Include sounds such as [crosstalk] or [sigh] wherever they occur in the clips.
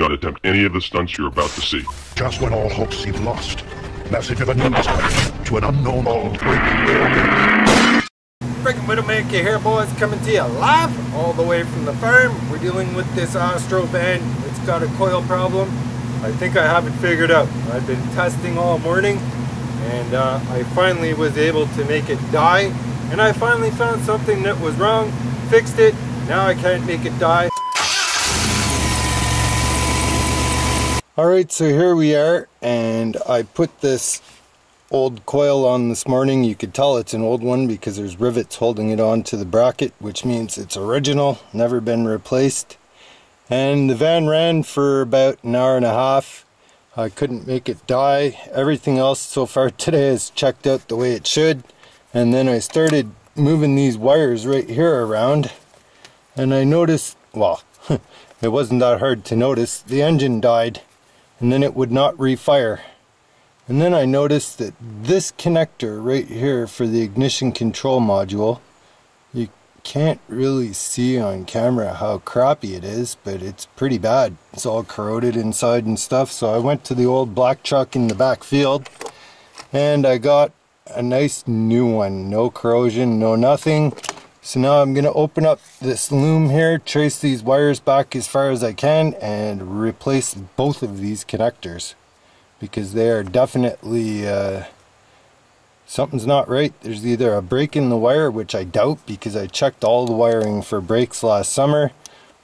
not attempt any of the stunts you're about to see. Just when all hope seemed lost, message of a news flash to an unknown all-breaking Freaking Widowmaker here, boys, coming to you live all the way from the farm. We're dealing with this Astro van. It's got a coil problem. I think I have it figured out. I've been testing all morning and uh, I finally was able to make it die. And I finally found something that was wrong, fixed it. Now I can't make it die. Alright, so here we are, and I put this old coil on this morning. You could tell it's an old one because there's rivets holding it on to the bracket, which means it's original, never been replaced. And the van ran for about an hour and a half. I couldn't make it die. Everything else so far [laughs] today has checked out the way it should. And then I started moving these wires right here around. And I noticed, well, [laughs] it wasn't that hard to notice, the engine died. And then it would not refire. And then I noticed that this connector right here for the ignition control module, you can't really see on camera how crappy it is, but it's pretty bad. It's all corroded inside and stuff. So I went to the old black truck in the back field and I got a nice new one. No corrosion, no nothing. So now I'm going to open up this loom here, trace these wires back as far as I can and replace both of these connectors because they are definitely uh, something's not right. There's either a break in the wire which I doubt because I checked all the wiring for breaks last summer.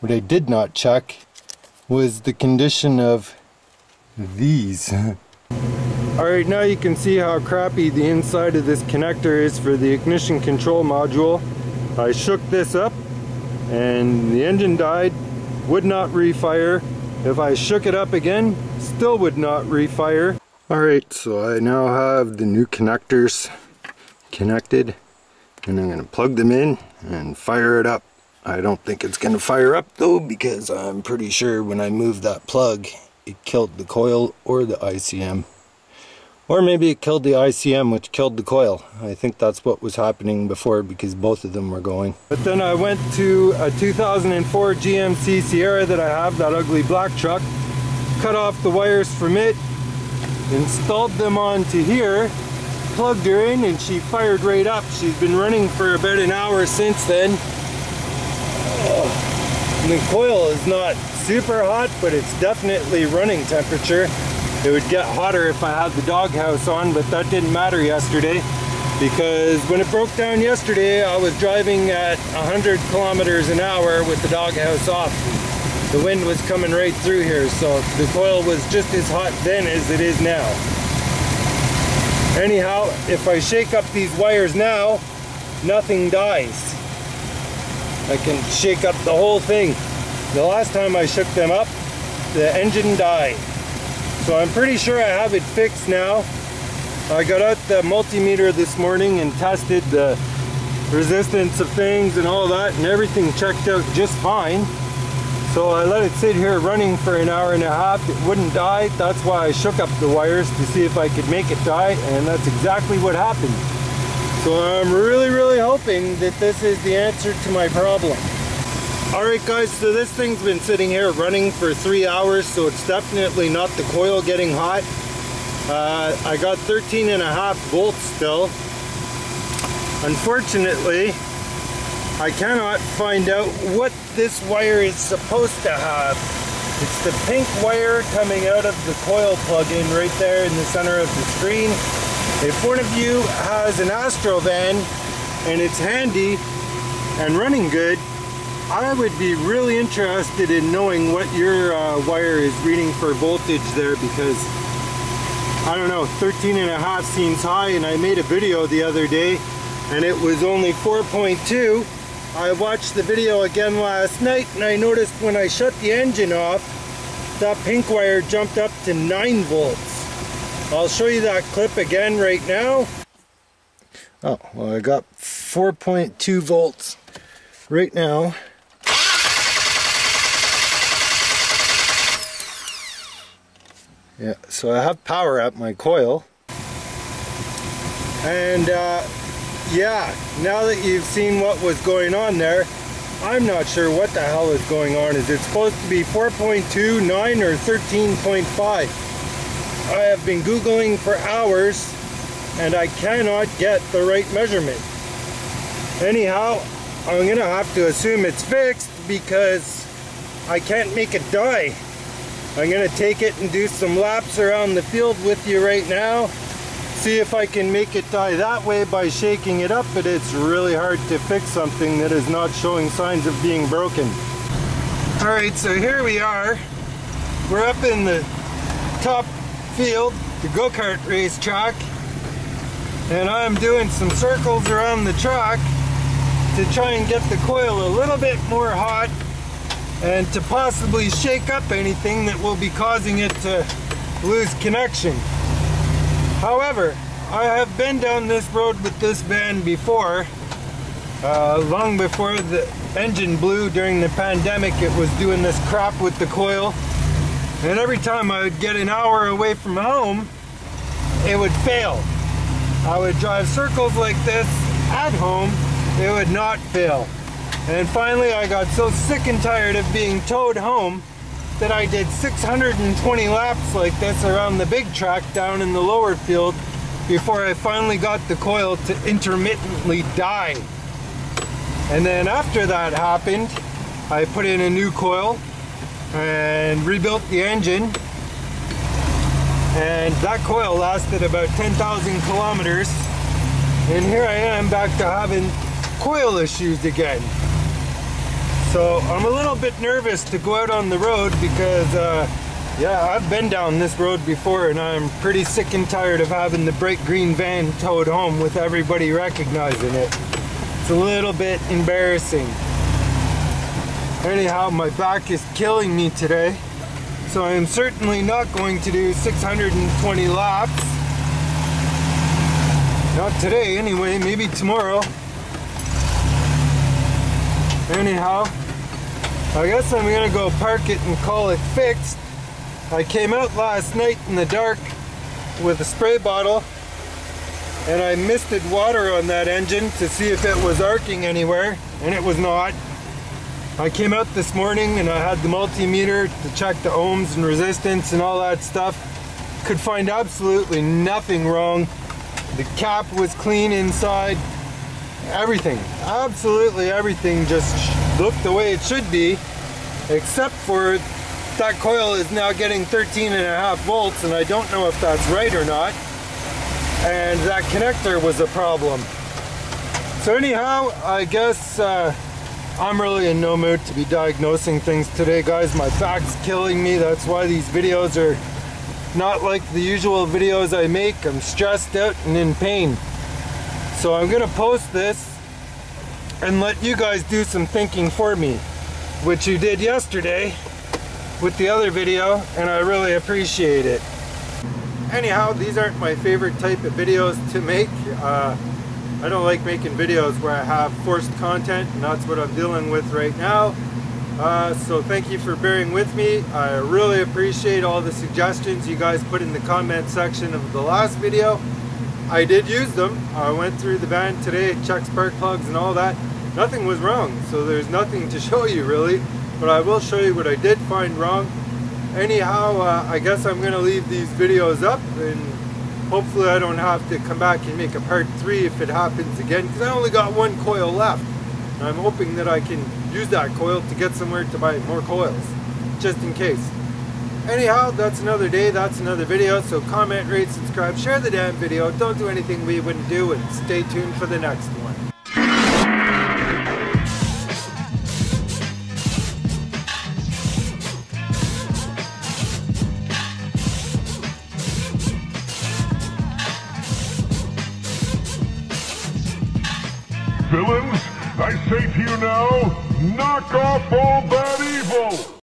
What I did not check was the condition of these. [laughs] Alright now you can see how crappy the inside of this connector is for the ignition control module I shook this up and the engine died would not refire if I shook it up again, still would not refire. Alright, so I now have the new connectors connected and I'm going to plug them in and fire it up. I don't think it's going to fire up though because I'm pretty sure when I moved that plug it killed the coil or the ICM. Or maybe it killed the ICM, which killed the coil. I think that's what was happening before because both of them were going. But then I went to a 2004 GMC Sierra that I have, that ugly black truck, cut off the wires from it, installed them onto here, plugged her in, and she fired right up. She's been running for about an hour since then. And the coil is not super hot, but it's definitely running temperature. It would get hotter if I had the doghouse on, but that didn't matter yesterday because when it broke down yesterday, I was driving at 100 kilometers an hour with the doghouse off. The wind was coming right through here, so the coil was just as hot then as it is now. Anyhow, if I shake up these wires now, nothing dies. I can shake up the whole thing. The last time I shook them up, the engine died. So I'm pretty sure I have it fixed now. I got out the multimeter this morning and tested the resistance of things and all that and everything checked out just fine. So I let it sit here running for an hour and a half. It wouldn't die. That's why I shook up the wires to see if I could make it die and that's exactly what happened. So I'm really, really hoping that this is the answer to my problem. Alright guys, so this thing's been sitting here running for three hours, so it's definitely not the coil getting hot. Uh, I got 13 and a half volts still. Unfortunately, I cannot find out what this wire is supposed to have. It's the pink wire coming out of the coil plug-in right there in the center of the screen. If one of you has an Astrovan and it's handy and running good, I would be really interested in knowing what your uh, wire is reading for voltage there because I don't know 13 and a half seems high and I made a video the other day and it was only 4.2 I watched the video again last night and I noticed when I shut the engine off that pink wire jumped up to 9 volts. I'll show you that clip again right now. Oh well I got 4.2 volts right now Yeah, so I have power at my coil. And uh, yeah, now that you've seen what was going on there, I'm not sure what the hell is going on. Is it supposed to be 4.2, 9, or 13.5? I have been Googling for hours and I cannot get the right measurement. Anyhow, I'm gonna have to assume it's fixed because I can't make it die. I'm gonna take it and do some laps around the field with you right now. See if I can make it die that way by shaking it up, but it's really hard to fix something that is not showing signs of being broken. All right, so here we are. We're up in the top field, the go-kart racetrack, and I'm doing some circles around the track to try and get the coil a little bit more hot and to possibly shake up anything that will be causing it to lose connection. However, I have been down this road with this van before, uh, long before the engine blew during the pandemic. It was doing this crap with the coil, and every time I would get an hour away from home, it would fail. I would drive circles like this at home it would not fail. And finally I got so sick and tired of being towed home that I did 620 laps like this around the big track down in the lower field before I finally got the coil to intermittently die. And then after that happened, I put in a new coil and rebuilt the engine. And that coil lasted about 10,000 kilometers. And here I am back to having coil issues again. So I'm a little bit nervous to go out on the road because uh, yeah, I've been down this road before and I'm pretty sick and tired of having the bright green van towed home with everybody recognizing it. It's a little bit embarrassing. Anyhow, my back is killing me today. So I am certainly not going to do 620 laps. Not today anyway, maybe tomorrow. Anyhow, I guess I'm gonna go park it and call it fixed. I came out last night in the dark with a spray bottle and I misted water on that engine to see if it was arcing anywhere and it was not. I came out this morning and I had the multimeter to check the ohms and resistance and all that stuff. Could find absolutely nothing wrong. The cap was clean inside everything, absolutely everything just looked the way it should be, except for that coil is now getting 13 and a half volts and I don't know if that's right or not. And that connector was a problem. So anyhow, I guess uh, I'm really in no mood to be diagnosing things today, guys. My back's killing me. That's why these videos are not like the usual videos I make. I'm stressed out and in pain. So I'm gonna post this and let you guys do some thinking for me, which you did yesterday with the other video, and I really appreciate it. Anyhow, these aren't my favorite type of videos to make. Uh, I don't like making videos where I have forced content, and that's what I'm dealing with right now. Uh, so thank you for bearing with me. I really appreciate all the suggestions you guys put in the comment section of the last video. I did use them. I went through the van today, checked spark plugs and all that. Nothing was wrong, so there's nothing to [laughs] show you really, but I will show you what I did find wrong. Anyhow, uh, I guess I'm gonna leave these videos up and hopefully I don't have to come back and make a part three if it happens again, because I only got one coil left. And I'm hoping that I can use that coil to get somewhere to buy more coils, just in case. Anyhow, that's another day, that's another video, so comment, rate, subscribe, share the damn video, don't do anything we wouldn't do, and stay tuned for the next one. Villains, I say to you now, knock off all!